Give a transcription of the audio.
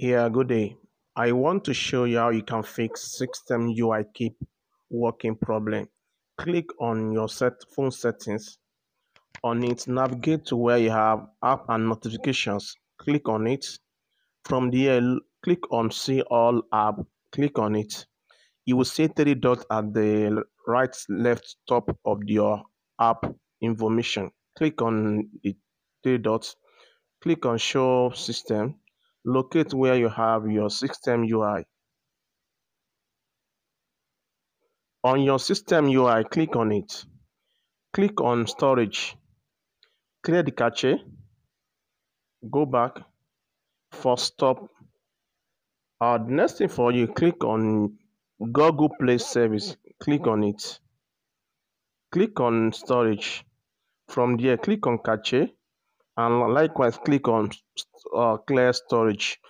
Yeah, good day. I want to show you how you can fix system UI keep working problem. Click on your set phone settings. On it, navigate to where you have app and notifications. Click on it. From there, click on see all app. Click on it. You will see three dots at the right left top of your app information. Click on the three dots. Click on show system locate where you have your system UI. On your system UI, click on it. Click on storage. Clear the cache. Go back for stop. Uh, the next thing for you, click on Google Play Service. Click on it. Click on storage. From there, click on cache and likewise click on uh, clear storage